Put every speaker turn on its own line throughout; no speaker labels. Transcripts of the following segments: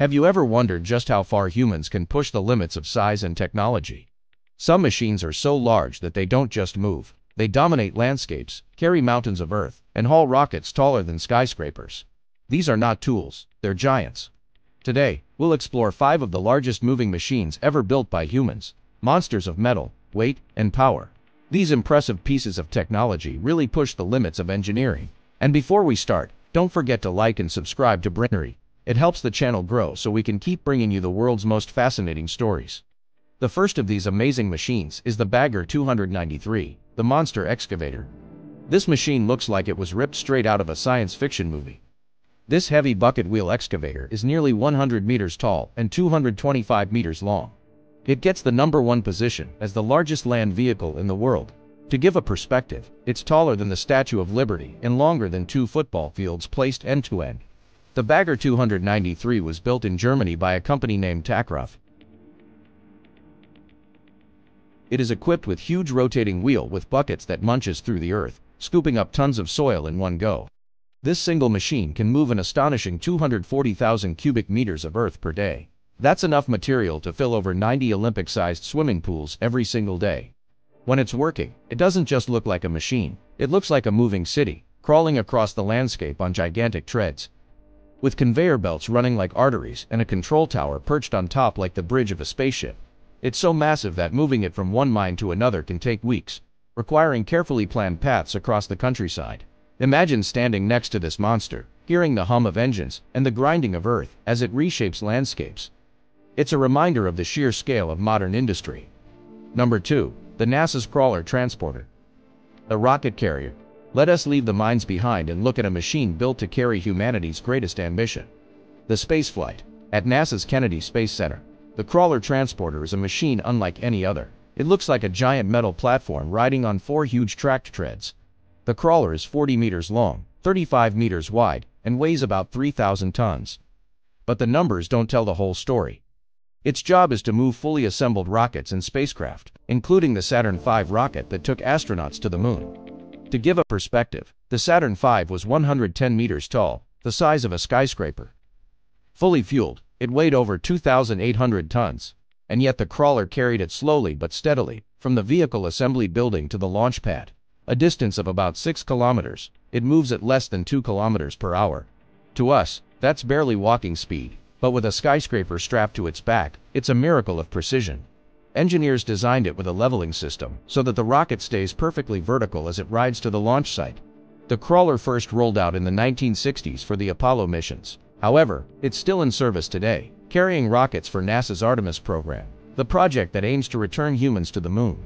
Have you ever wondered just how far humans can push the limits of size and technology? Some machines are so large that they don't just move, they dominate landscapes, carry mountains of earth, and haul rockets taller than skyscrapers. These are not tools, they're giants. Today, we'll explore five of the largest moving machines ever built by humans, monsters of metal, weight, and power. These impressive pieces of technology really push the limits of engineering. And before we start, don't forget to like and subscribe to Brainery. It helps the channel grow so we can keep bringing you the world's most fascinating stories. The first of these amazing machines is the Bagger 293, the monster excavator. This machine looks like it was ripped straight out of a science fiction movie. This heavy bucket wheel excavator is nearly 100 meters tall and 225 meters long. It gets the number one position as the largest land vehicle in the world. To give a perspective, it's taller than the Statue of Liberty and longer than two football fields placed end to end. The Bagger 293 was built in Germany by a company named TAKRAF. It is equipped with huge rotating wheel with buckets that munches through the earth, scooping up tons of soil in one go. This single machine can move an astonishing 240,000 cubic meters of earth per day. That's enough material to fill over 90 Olympic-sized swimming pools every single day. When it's working, it doesn't just look like a machine, it looks like a moving city, crawling across the landscape on gigantic treads. With conveyor belts running like arteries and a control tower perched on top like the bridge of a spaceship. It's so massive that moving it from one mine to another can take weeks, requiring carefully planned paths across the countryside. Imagine standing next to this monster, hearing the hum of engines and the grinding of earth as it reshapes landscapes. It's a reminder of the sheer scale of modern industry. Number 2. The NASA's Crawler Transporter. The rocket carrier. Let us leave the mines behind and look at a machine built to carry humanity's greatest ambition. The spaceflight. At NASA's Kennedy Space Center, the Crawler Transporter is a machine unlike any other. It looks like a giant metal platform riding on four huge tracked treads. The crawler is 40 meters long, 35 meters wide, and weighs about 3,000 tons. But the numbers don't tell the whole story. Its job is to move fully assembled rockets and spacecraft, including the Saturn V rocket that took astronauts to the moon. To give a perspective, the Saturn V was 110 meters tall, the size of a skyscraper. Fully fueled, it weighed over 2,800 tons, and yet the crawler carried it slowly but steadily, from the vehicle assembly building to the launch pad a distance of about 6 kilometers, it moves at less than 2 kilometers per hour. To us, that's barely walking speed, but with a skyscraper strapped to its back, it's a miracle of precision. Engineers designed it with a leveling system so that the rocket stays perfectly vertical as it rides to the launch site. The crawler first rolled out in the 1960s for the Apollo missions. However, it's still in service today, carrying rockets for NASA's Artemis program, the project that aims to return humans to the moon.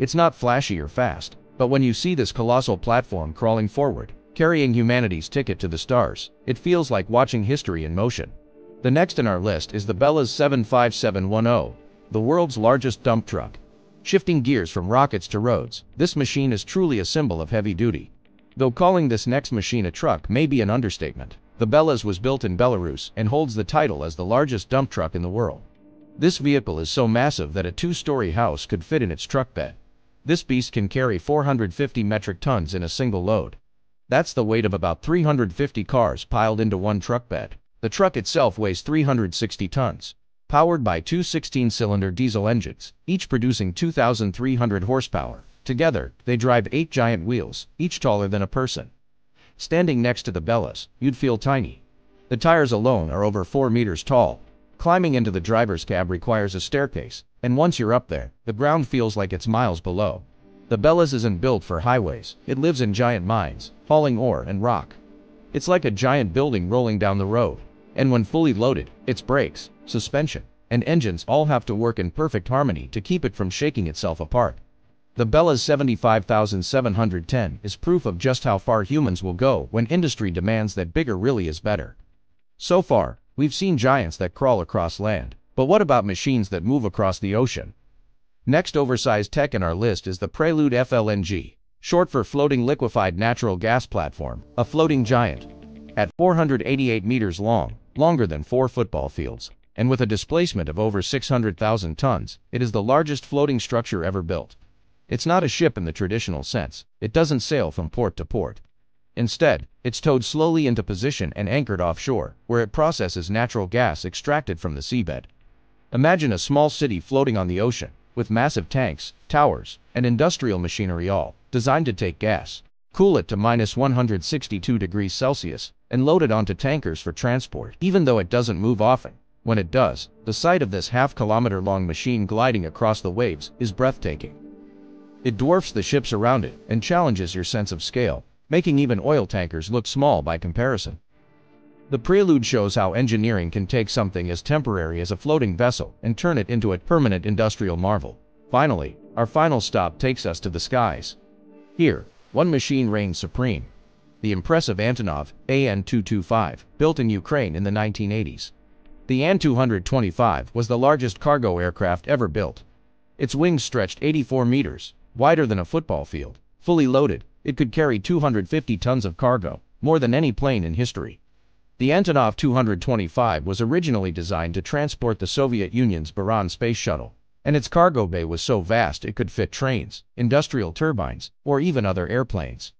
It's not flashy or fast, but when you see this colossal platform crawling forward, carrying humanity's ticket to the stars, it feels like watching history in motion. The next in our list is the BelAZ 75710, the world's largest dump truck. Shifting gears from rockets to roads, this machine is truly a symbol of heavy duty. Though calling this next machine a truck may be an understatement, the Belaz was built in Belarus and holds the title as the largest dump truck in the world. This vehicle is so massive that a two-story house could fit in its truck bed. This beast can carry 450 metric tons in a single load. That's the weight of about 350 cars piled into one truck bed. The truck itself weighs 360 tons. Powered by two 16-cylinder diesel engines, each producing 2,300 horsepower. Together, they drive eight giant wheels, each taller than a person. Standing next to the Belaz, you'd feel tiny. The tires alone are over 4 meters tall. Climbing into the driver's cab requires a staircase, and once you're up there, the ground feels like it's miles below. The Belaz isn't built for highways, it lives in giant mines, hauling ore and rock. It's like a giant building rolling down the road. And when fully loaded, its brakes, suspension, and engines all have to work in perfect harmony to keep it from shaking itself apart. The Belaz 75710 is proof of just how far humans will go when industry demands that bigger really is better. So far, we've seen giants that crawl across land, but what about machines that move across the ocean? Next oversized tech in our list is the Prelude FLNG, short for Floating Liquefied Natural Gas Platform, a floating giant. At 488 meters long, longer than four football fields, and with a displacement of over 600,000 tons, it is the largest floating structure ever built. It's not a ship in the traditional sense, it doesn't sail from port to port. Instead, it's towed slowly into position and anchored offshore, where it processes natural gas extracted from the seabed. Imagine a small city floating on the ocean, with massive tanks, towers, and industrial machinery all designed to take gas, cool it to minus 162 degrees Celsius, and load it onto tankers for transport. Even though it doesn't move often, when it does, the sight of this half-kilometer-long machine gliding across the waves is breathtaking. It dwarfs the ships around it and challenges your sense of scale, making even oil tankers look small by comparison. The prelude shows how engineering can take something as temporary as a floating vessel and turn it into a permanent industrial marvel. Finally, our final stop takes us to the skies. Here, one machine reigned supreme. The impressive Antonov AN-225, built in Ukraine in the 1980s. The An-225 was the largest cargo aircraft ever built. Its wings stretched 84 meters, wider than a football field. Fully loaded, it could carry 250 tons of cargo, more than any plane in history. The Antonov 225 was originally designed to transport the Soviet Union's Buran space shuttle, and its cargo bay was so vast it could fit trains, industrial turbines, or even other airplanes.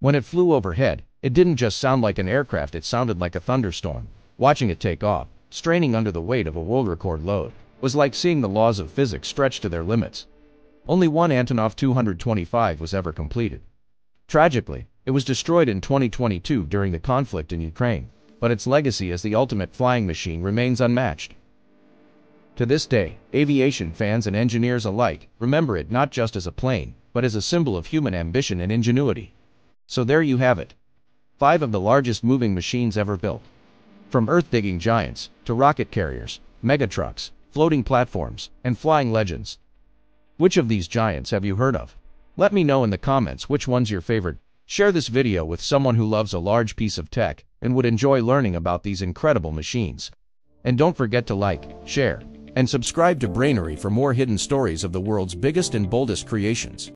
When it flew overhead, it didn't just sound like an aircraft, it sounded like a thunderstorm. Watching it take off, straining under the weight of a world record load, was like seeing the laws of physics stretch to their limits. Only one Antonov 225 was ever completed. Tragically, it was destroyed in 2022 during the conflict in Ukraine but its legacy as the ultimate flying machine remains unmatched. To this day, aviation fans and engineers alike remember it not just as a plane, but as a symbol of human ambition and ingenuity. So there you have it. Five of the largest moving machines ever built. From earth-digging giants, to rocket carriers, megatrucks, floating platforms, and flying legends. Which of these giants have you heard of? Let me know in the comments which one's your favorite. Share this video with someone who loves a large piece of tech and would enjoy learning about these incredible machines. And don't forget to like, share, and subscribe to Brainery for more hidden stories of the world's biggest and boldest creations.